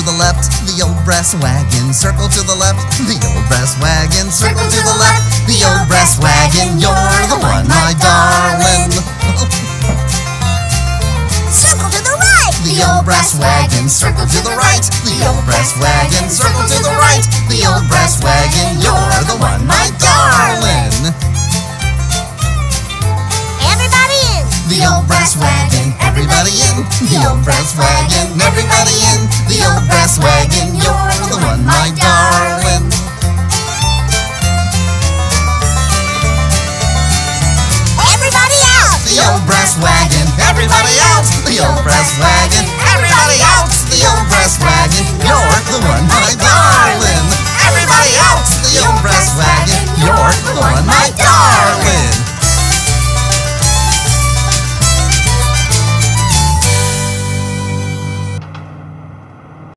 left, the old brass wagon. Circle to the left, the old brass wagon. Circle to the left, the old brass wagon. You're the one, my darling. Circle to the right. The old brass wagon, circle to the right. The old brass wagon, circle to the right. The old brass wagon, you're the one, my darling. Everybody in. The old brass wagon, everybody in. The old brass wagon, The old brass wagon, everybody out. The old brass wagon, everybody out. The old brass wagon, you're the one, my darling. Everybody out. The old brass wagon, you're the one, my